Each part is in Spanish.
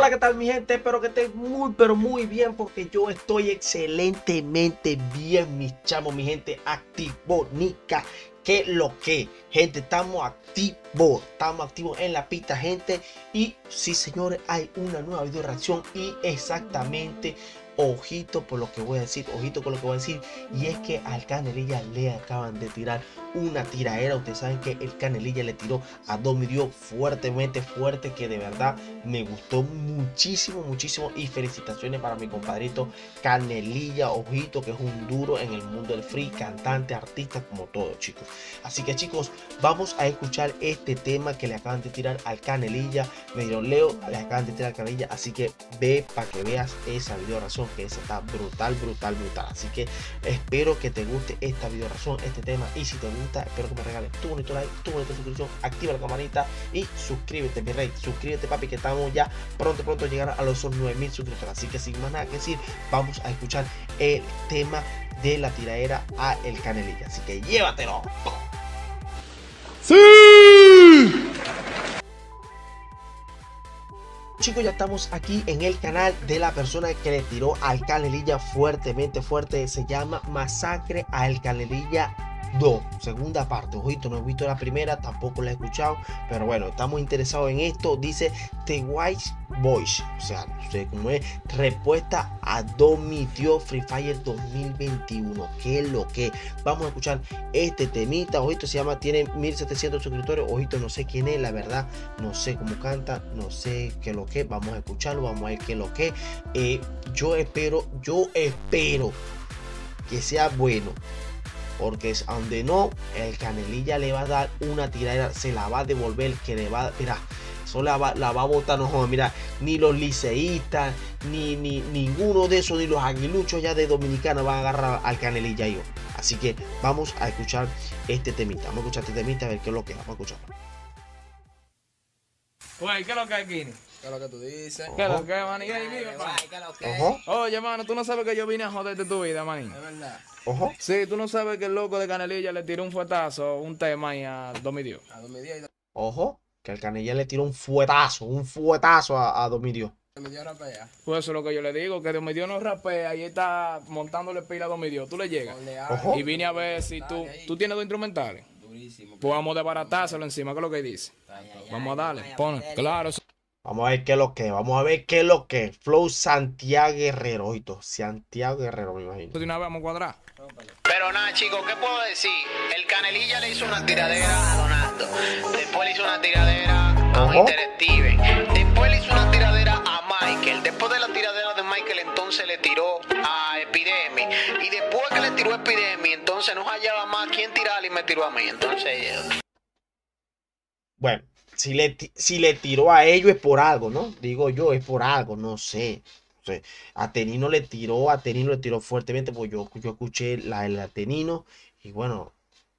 Hola, ¿qué tal mi gente? Espero que estén muy, pero muy bien porque yo estoy excelentemente bien, mis chamos, mi gente activonica. ¿Qué lo que? Gente, estamos activos, estamos activos en la pista, gente. Y sí, señores, hay una nueva video reacción y exactamente ojito por lo que voy a decir, ojito con lo que voy a decir, y es que al Canelilla le acaban de tirar una tiraera. Ustedes saben que el Canelilla le tiró a Domidio fuertemente, fuerte, que de verdad me gustó muchísimo, muchísimo. Y felicitaciones para mi compadrito Canelilla, ojito, que es un duro en el mundo del free, cantante, artista, como todo, chicos. Así que, chicos, vamos a escuchar este tema que le acaban de tirar al Canelilla. Me dio Leo, le acaban de tirar al Canelilla, así que ve para que veas esa video razón que esa está brutal, brutal, brutal. Así que espero que te guste esta video razón, este tema. Y si te gusta, espero que me regales tu bonito like, tu bonita suscripción, activa la campanita y suscríbete, mi rey. Suscríbete, papi, que estamos ya pronto, pronto llegar a los 9000 suscriptores. Así que sin más nada que decir, vamos a escuchar el tema de la tiradera a el canelilla. Así que llévatelo. ¡Sí! Chicos, ya estamos aquí en el canal de la persona que le tiró al Canelilla fuertemente fuerte. Se llama Masacre al Canelilla 2, segunda parte. Ojito, no he visto la primera, tampoco la he escuchado, pero bueno, estamos interesados en esto. Dice The White Boys, o sea, no sé cómo es, respuesta a Domitio Free Fire 2021. ¿Qué es lo que? Vamos a escuchar este temita. Ojito, se llama, tiene 1700 suscriptores. Ojito, no sé quién es, la verdad, no sé cómo canta, no sé qué es lo que. Vamos a escucharlo, vamos a ver qué es lo que. Eh, yo espero, yo espero que sea bueno porque es donde no, el Canelilla le va a dar una tirada, se la va a devolver, que le va, mira, eso la va, la va a botar, no mira, ni los liceístas, ni, ni ninguno de esos, ni los aguiluchos ya de Dominicana van a agarrar al Canelilla yo. Así que vamos a escuchar este temita, vamos a escuchar este temita, a ver qué es lo que vamos a escucharlo. Güey, ¿qué es lo que hay, Kini? ¿Qué es lo que tú dices? ¿Qué es lo que, man? ¿Y ahí, Oye, mano, tú no sabes que yo vine a joderte tu vida, man. Es verdad. Ojo. Sí, tú no sabes que el loco de Canelilla le tiró un fuetazo, un tema ahí a Domidio. A Domidio y Ojo, que el Canelilla le tiró un fuetazo, un fuetazo a, a Domidio. Domidio rapea. Pues eso es lo que yo le digo, que Domidio no rapea y está montándole pila a Domidio. Tú le llegas. Ojo. Y vine a ver si tú, tú tienes dos instrumentales. Durísimo. Pues vamos a desbaratárselo encima, que es lo que dice. Vamos a darle. Pon, claro. Vamos a ver qué es lo que, vamos a ver qué es lo que. Flow Santiago Guerrero, Santiago Guerrero, me imagino. De una vez vamos a cuadrar. Pero nada, chicos, ¿qué puedo decir? El Canelilla le hizo una tiradera a Donato. Después le hizo una tiradera a. Steven. Después le hizo una tiradera a Michael. Después de la tiradera de Michael, entonces le tiró a Epidemi. Y después que le tiró a Epidemi, entonces no hallaba más quién tirarle y me tiró a mí. Entonces, Bueno, si le, si le tiró a ellos es por algo, ¿no? Digo yo, es por algo, no sé. O sea, a Tenino le tiró, a Tenino le tiró fuertemente, pues yo, yo escuché la del Tenino y bueno,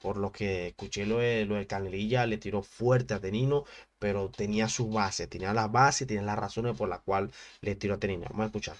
por lo que escuché lo, de, lo Canelilla, le tiró fuerte a Tenino, pero tenía su base, tenía la base, tenía las razones por las cuales le tiró a Tenino. Vamos a escuchar.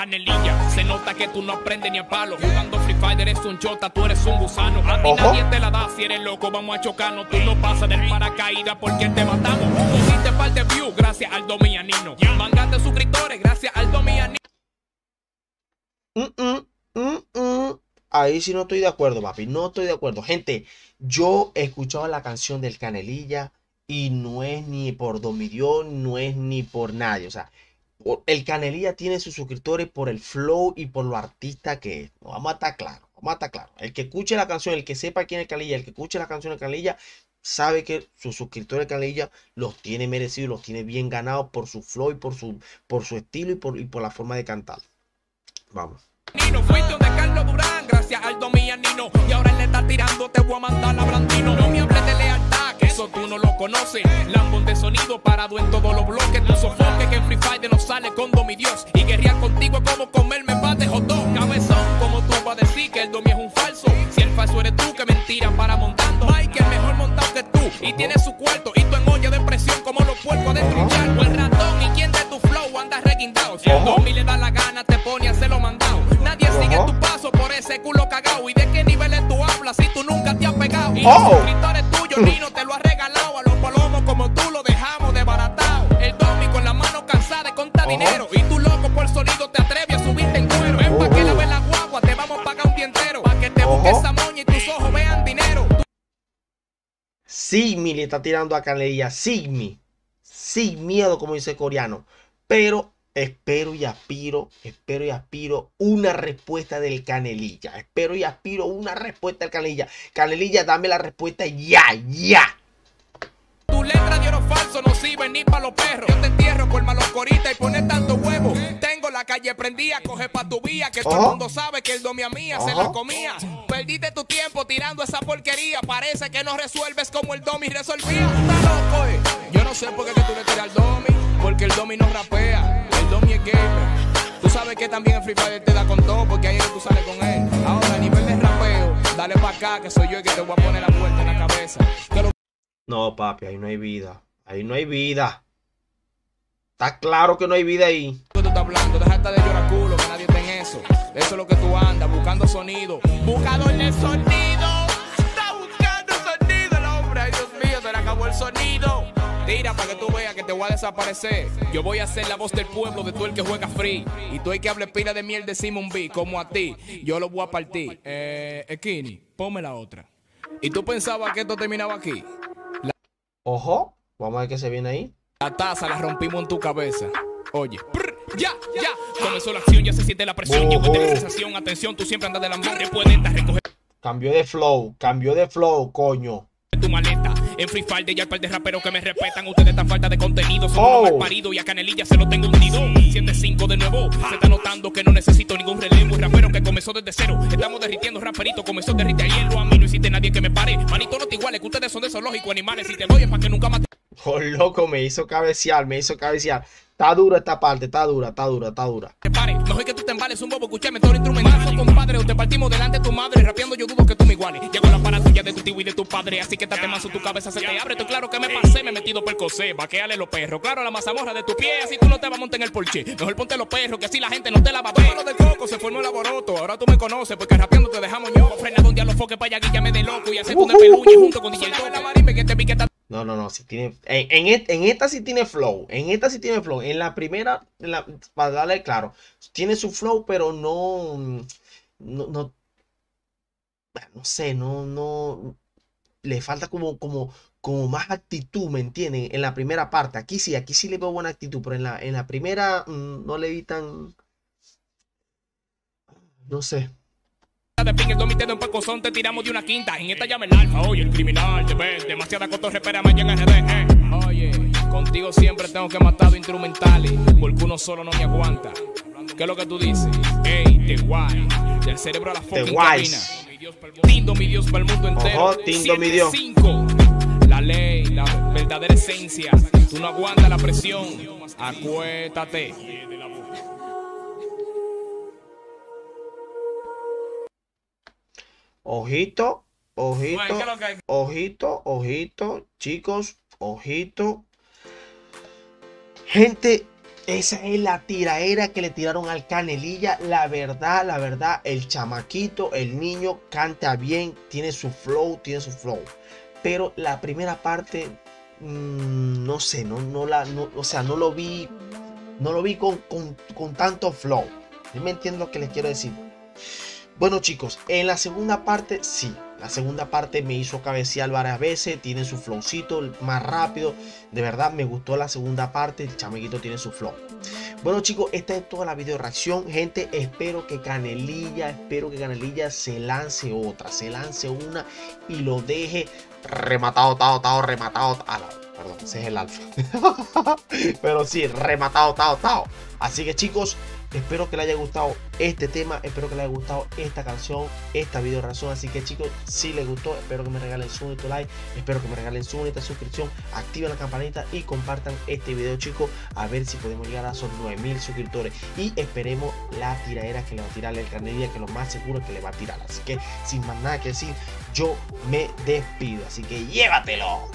Canelilla, se nota que tú no aprendes ni a palo. Jugando Free Fire eres un chota, tú eres un gusano. A ti Ojo. nadie te la da, si eres loco, vamos a chocarnos. Tú no pasas del paracaídas porque te matamos. Cogiste par de views gracias al domianino. Mangaste suscriptores gracias al domianino. Mm, mm, mm, mm. Ahí sí no estoy de acuerdo, papi. No estoy de acuerdo. Gente, yo he escuchado la canción del Canelilla y no es ni por Domidión, no es ni por nadie. O sea, el Canelilla tiene sus suscriptores por el flow y por lo artista que es. Vamos a estar claro, vamos a estar claro. El que escuche la canción, el que sepa quién es el Canelilla, el que escuche la canción del Canelilla, sabe que sus suscriptores Canelilla los tiene merecidos, los tiene bien ganados por su flow y por su, por su estilo y por, y por la forma de cantar. Vamos. Fuiste de Carlos Durán gracias al domianino. Y ahora le está tirando, te voy a mandar a Blandino. No me hables de lealtad, tú no lo conoces. Lambón de sonido parado en todos los bloques. Tu sofoque que en Free Fire no sale con Domi Dios. Y guerrear contigo es como comerme de hot dog. Cabezón, como tú vas a decir que el Domi es un falso. Si el falso eres tú, que mentira para montando. Mike, el mejor montado que tú. Y tiene su cuarto. Y tú en olla de presión como los puercos de trinchar. O el ratón. ¿Y quién de tu flow anda reguindando? mandado. Si a Domi le da la gana, te pone a hacerlo mandado. Nadie sigue tu paso por ese culo cagado. ¿Y de qué niveles tú hablas si tú nunca te has pegado? Y los Como tú lo dejamos desbaratado. El Domi con la mano cansada de contar dinero. Y tú loco por el sonido te atreves a subirte en cuero. Ven pa' que la ve la guagua, te vamos a pagar un día entero. Pa' que te busques esa moña y tus ojos vean dinero. Sigmi le está tirando a Canelilla. Sigmi. Sin miedo, como dice el coreano. Pero espero y aspiro, espero y aspiro una respuesta del Canelilla. Espero y aspiro una respuesta del Canelilla. Canelilla, dame la respuesta ya, ya. Ni para los perros. Yo te entierro por maloscorita y pones tanto huevo. Tengo la calle prendida, coge pa' tu vía. Que todo el mundo sabe que el domia mía se la comía. Perdiste tu tiempo tirando esa porquería. Parece que no resuelves como el domi resolvía. Está loco, eh. Yo no sé por qué que tú le tiras al domi. Porque el domi no rapea. El domi es gamer. Tú sabes que también el Free Fire te da con todo. Porque ahí es que tú sales con él. Ahora, a nivel de rapeo, dale pa' acá que soy yo el que te voy a poner la vuelta en la cabeza. Lo No, papi, ahí no hay vida. Ahí no hay vida. Está claro que no hay vida ahí. tú estás hablando, déjate de llorar culo, que nadie está en eso. Eso es lo que tú andas, buscando sonido. Buscador de sonido. Está buscando sonido el hombre. Ay, Dios mío, se le acabó el sonido. Tira para que tú veas que te voy a desaparecer. Yo voy a ser la voz del pueblo de tú el que juega free. Y tú el que hable pila de miel de Simon B, como a ti. Yo lo voy a partir. Eh, Skinny, ponme la otra. ¿Y tú pensabas que esto terminaba aquí? Ojo, vamos a ver qué se viene ahí. La taza la rompimos en tu cabeza. Oye. Ya, ya. Comenzó la acción, ya se siente la presión. Llegó esta Ojo. sensación. Atención, tú siempre andas de la madre. Puedes estar recoger Cambió de flow, cambió de flow, coño. tu maleta. En Free Fire de ya par de raperos que me respetan. Ustedes están falta de contenido. Son Oh. unos malparidos y a Canelilla se lo tengo hundido. 7-5 de nuevo. Se está notando que no necesito ningún relevo. Rapero que comenzó desde cero. Estamos derritiendo raperito. Comenzó a derritir hielo. A mí no existe nadie que me pare. Manito, no te iguales. Que ustedes son de zoológicos animales. Si te doy es para que nunca más Oh, loco, me hizo cabecear, me hizo cabecear. Está dura esta parte, está dura, está dura, está dura. te pare. Mejor que tú te embales un bobo, escuchame todo instrumentazo, compadre. O te partimos delante de tu madre. Rapeando yo dudo que tú me iguales. Llego la para tuya de tu tío y de tu padre. Así que estate manso, tu cabeza se te abre. Estoy claro que me pasé, me he metido por cosé. Vaqueale los perros. Claro, la mazamorra de tu pie. Así tú no te vas a montar en el porche. Mejor ponte los perros, que así la gente no te la va a ver. Lo del coco se formó el alboroto. Ahora tú me conoces, porque rapeando te dejamos yo. Frena donde a los foques para allá, guíllame de loco. Y hacerte una peluña junto con DJ. La marimba que te vi que está No, no, no, si tiene. En, en, esta sí tiene flow. En esta sí tiene flow. En la primera, la- para darle claro, tiene su flow, pero no. No, no, no sé, no, no. Le falta como, como, como más actitud, ¿me entienden? En la primera parte. Aquí sí, aquí sí le veo buena actitud, pero en la, en la primera mm, no le vi tan. No sé. Pin, el domite de un pacozón, te tiramos de una quinta. En esta llama el alfa, oye, el criminal, te ves. Demasiada cotorre, espera mañana en RD, eh. Oye, contigo siempre tengo que matar instrumentales, porque uno solo no me aguanta. ¿Qué es lo que tú dices? Ey, te guay. Del cerebro a la fucking cabina. Tindo mi Dios para el mundo entero. Ojo, tindo mi Dios. 7-5. La ley, la verdadera esencia. Tú no aguantas la presión. Acuéstate. Ojito, ojito, ojito, ojito, chicos, ojito. Gente, esa es la tiraera que le tiraron al Canelilla. La verdad, la verdad, el chamaquito, el niño canta bien, tiene su flow, tiene su flow. Pero la primera parte, mm, no sé, no, no la, no, o sea, no lo vi, no lo vi con, con, con tanto flow. ¿Sí me entiendo lo que les quiero decir? Bueno chicos, en la segunda parte sí, la segunda parte me hizo cabecear varias veces, tiene su flowcito más rápido, de verdad me gustó la segunda parte, el chameguito tiene su flow. Bueno chicos, esta es toda la video reacción, gente, espero que Canelilla, espero que Canelilla se lance otra, se lance una y lo deje rematado, tao, tao, rematado, no, perdón, ese es el alfa. Pero sí, rematado, tao, tao. Así que chicos, Espero que les haya gustado este tema, espero que les haya gustado esta canción, esta video razón. Así que chicos, si les gustó, espero que me regalen su bonito like, espero que me regalen su bonita suscripción, activen la campanita y compartan este video chicos, a ver si podemos llegar a esos 9000 suscriptores. Y esperemos la tiradera que le va a tirar el canelilla, que lo más seguro es que le va a tirar. Así que sin más nada que decir, yo me despido. Así que llévatelo.